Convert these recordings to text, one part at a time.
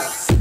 pescado.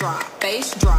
Drop, bass drop,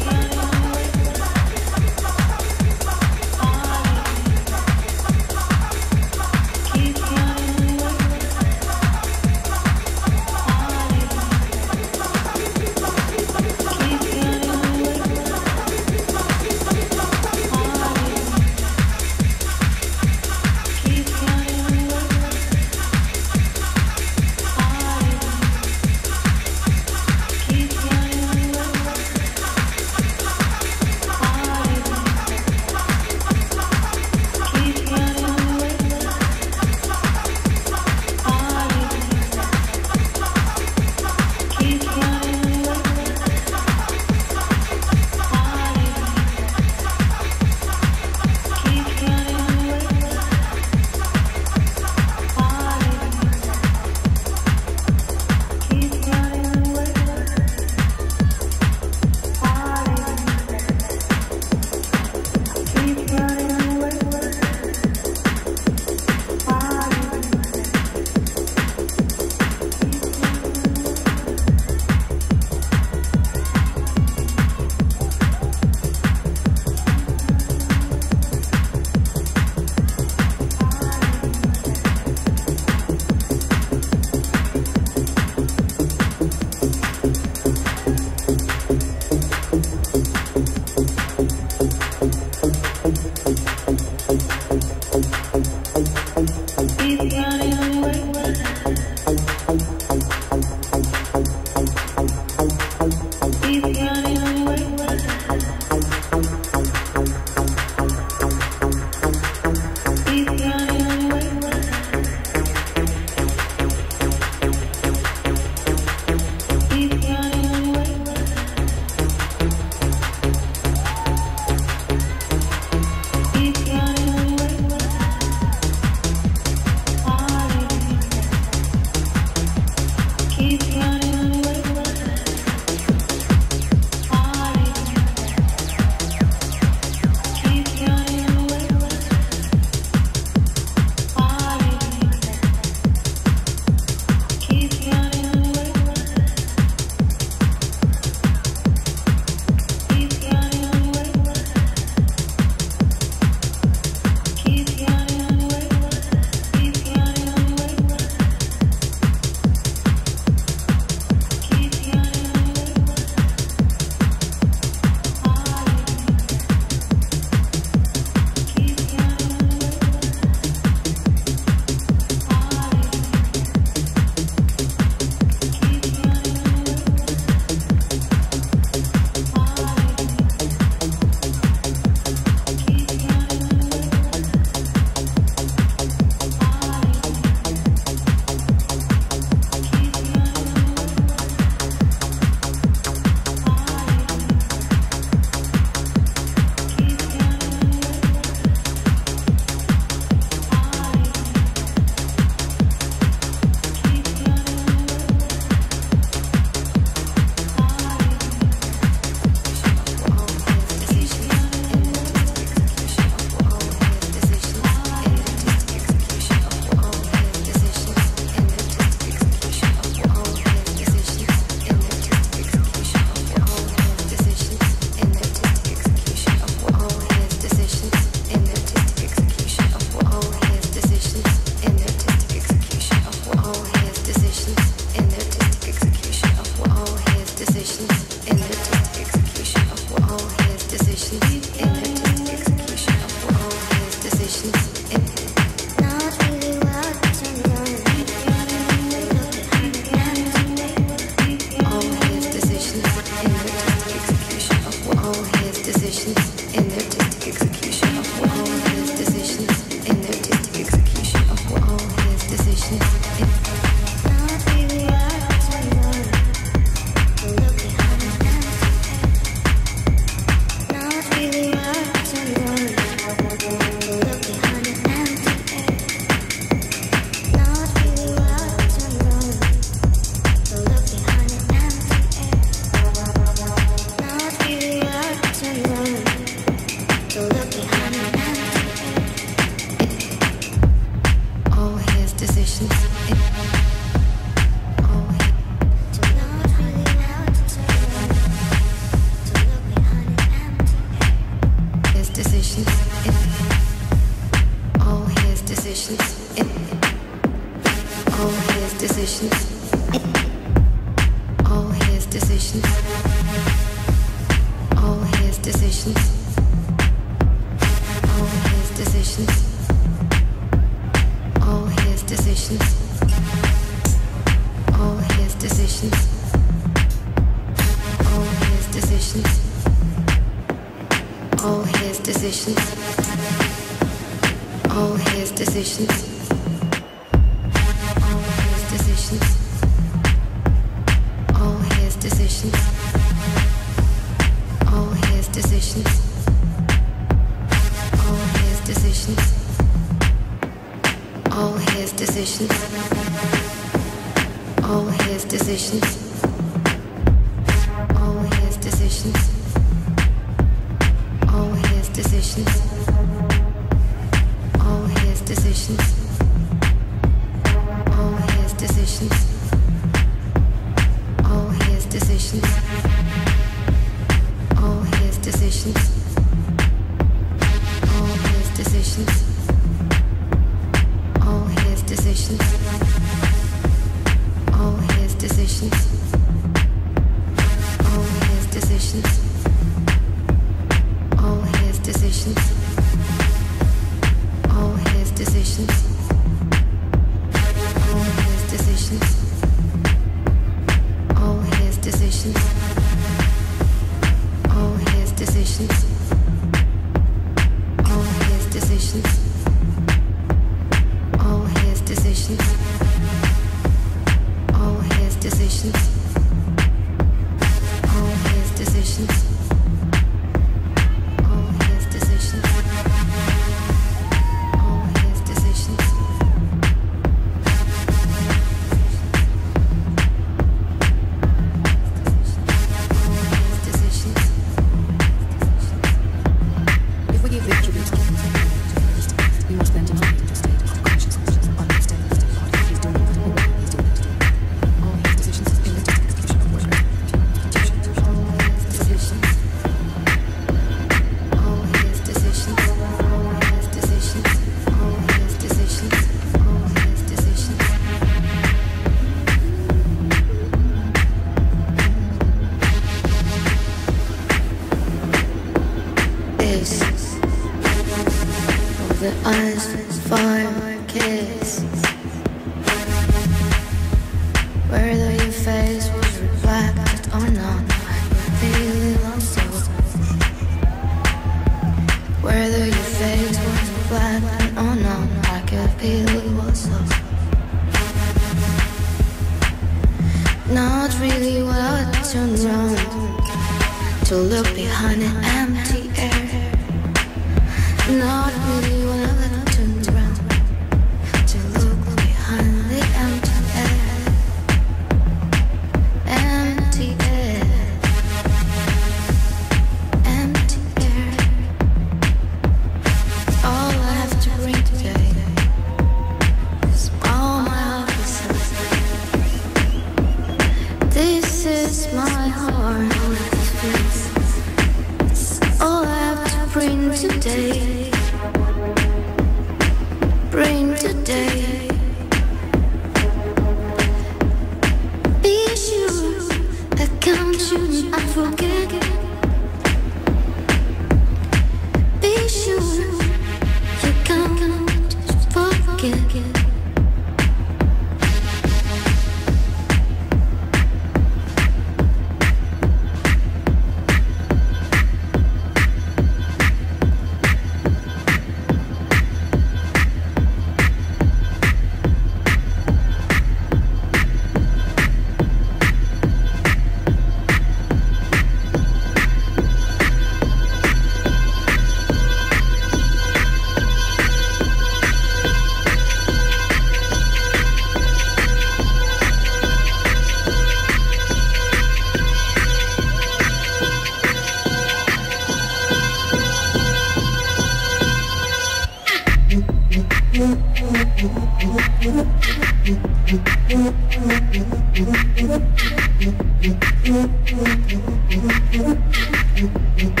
Thank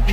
you.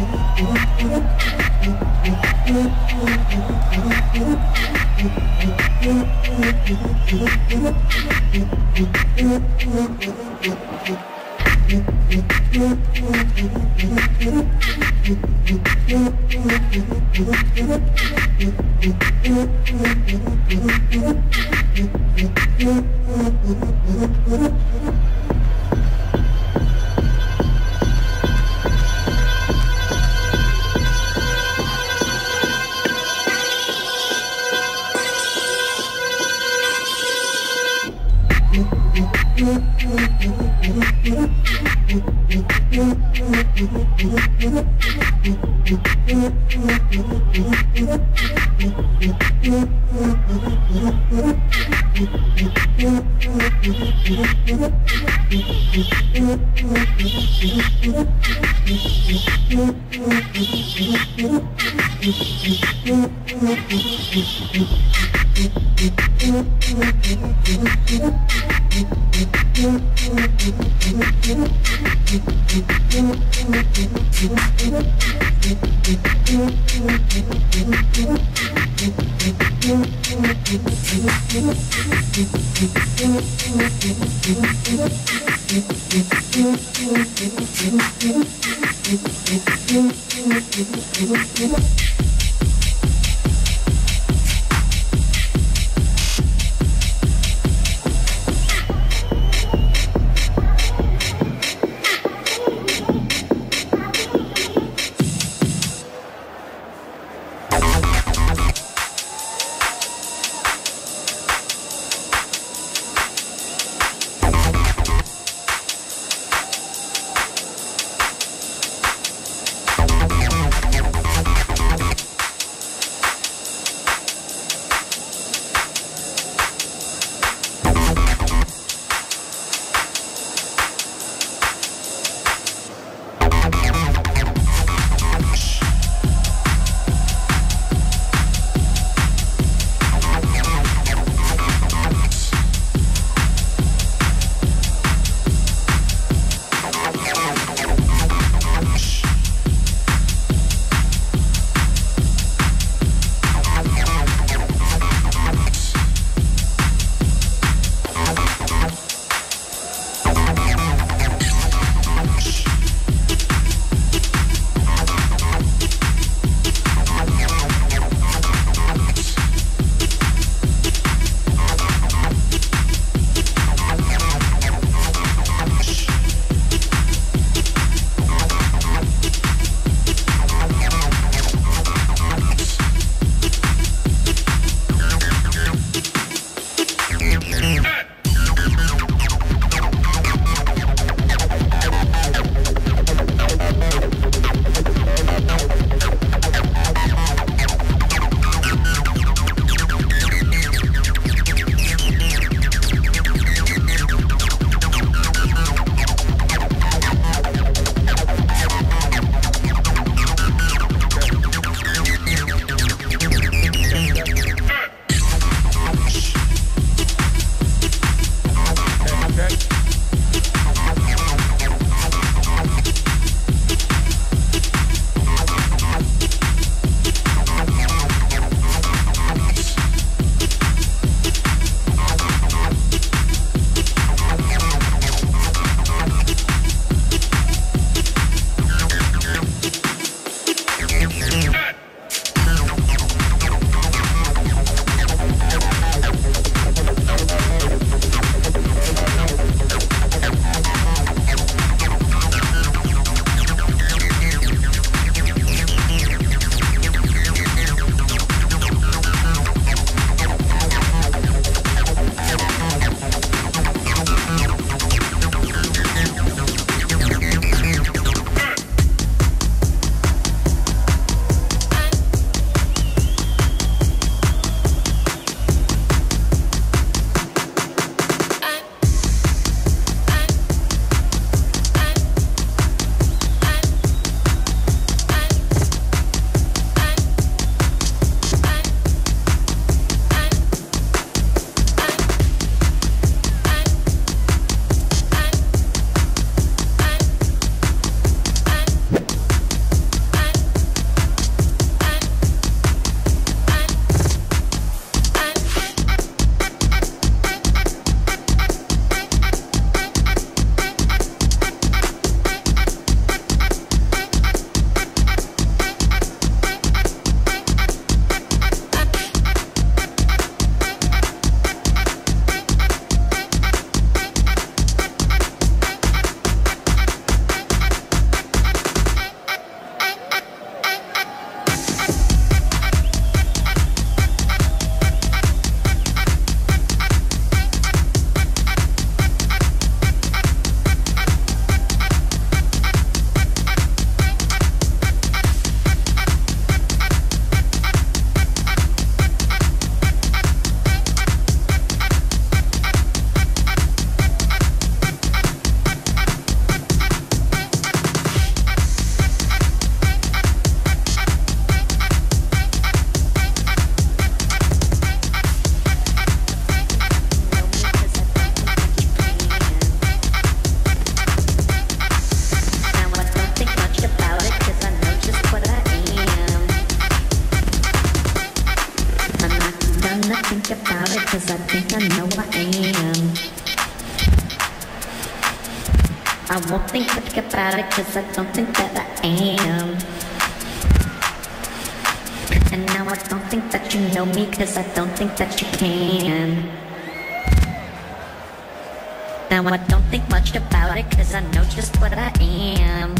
I know just what I am.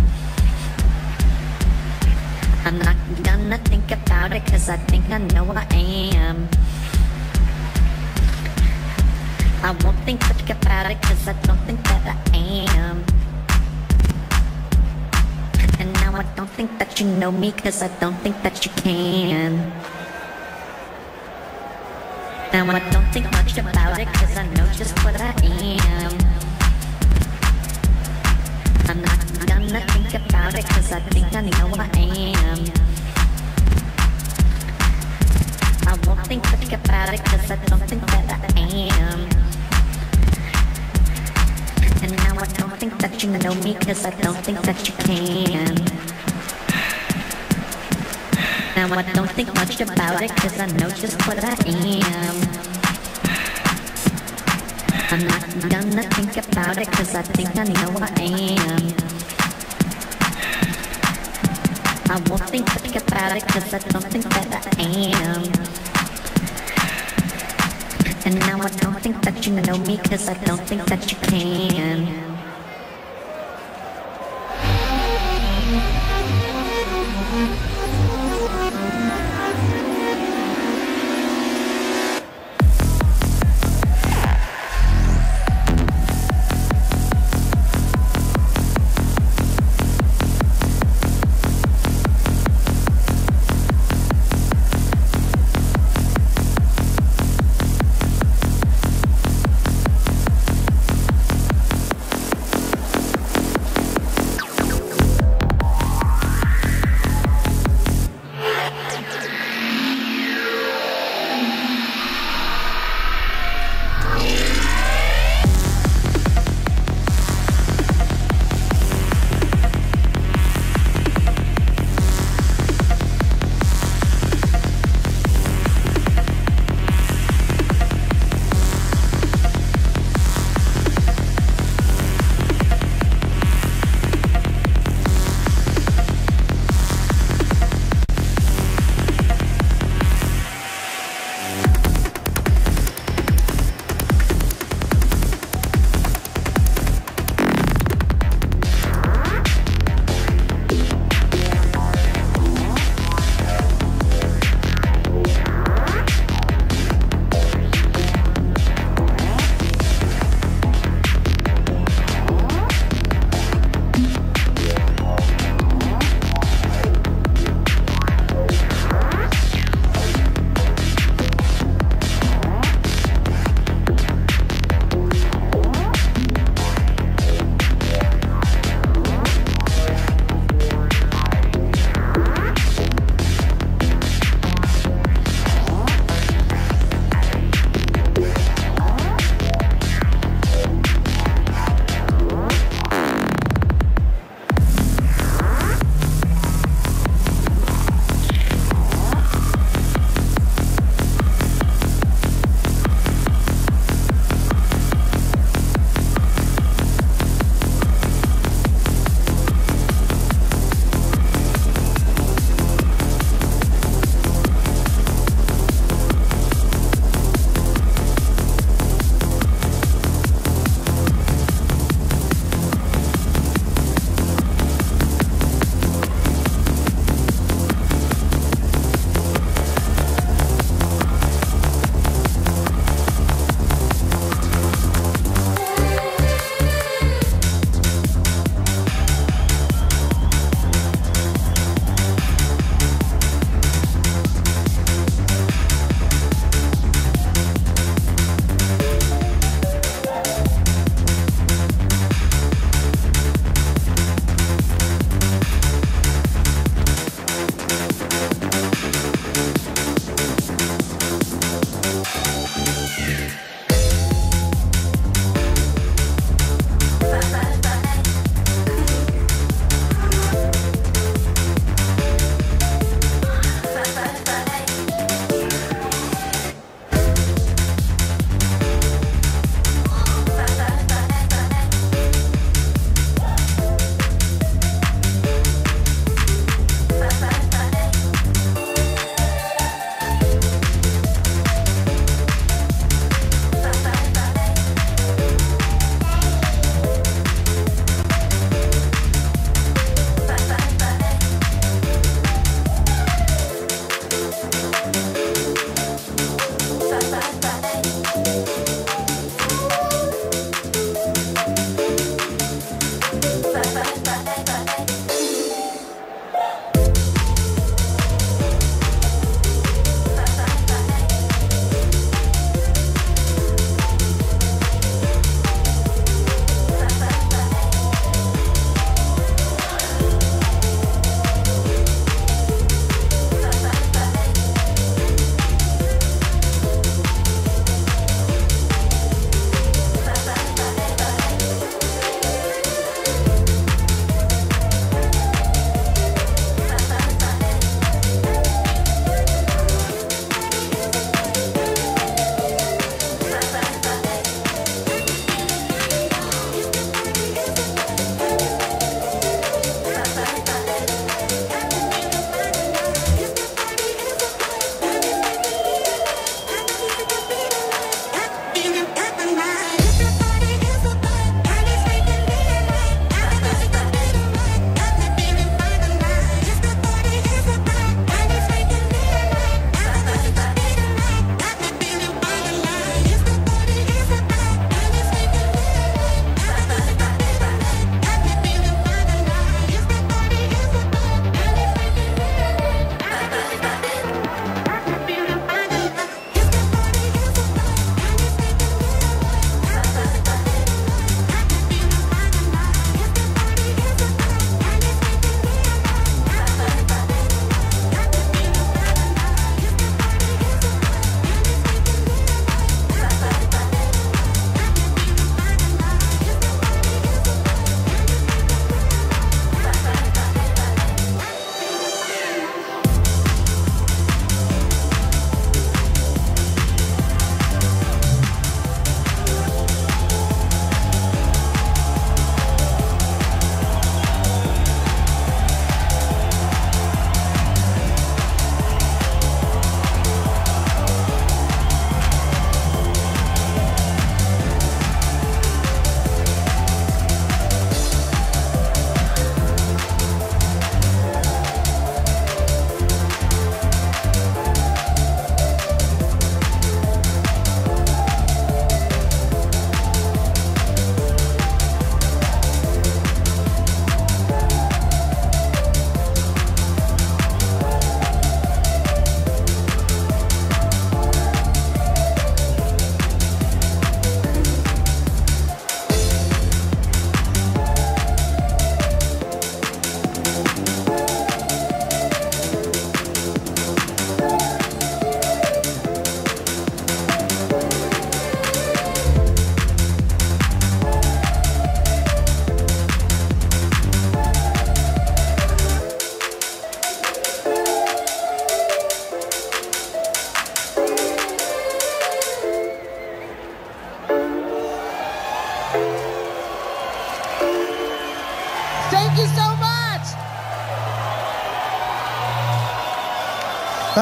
I'm not gonna think about it cause I think I know I am. I won't think about it cause I don't think that I am. And now I don't think that you know me cause I don't think that you can. I know just what I am. I'm not gonna think about it cause I think I know I am. I won't think much about it cause I don't think that I am. And now I don't think that you know me cause I don't think that you can.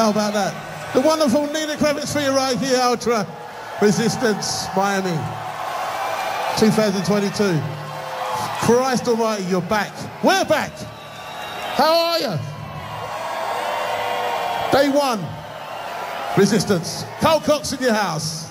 How about that? The wonderful Nina Kraviz for you right here, Ultra Resistance Miami 2022. Christ Almighty, you're back. We're back. How are you? Day one. Resistance. Carl Cox in your house.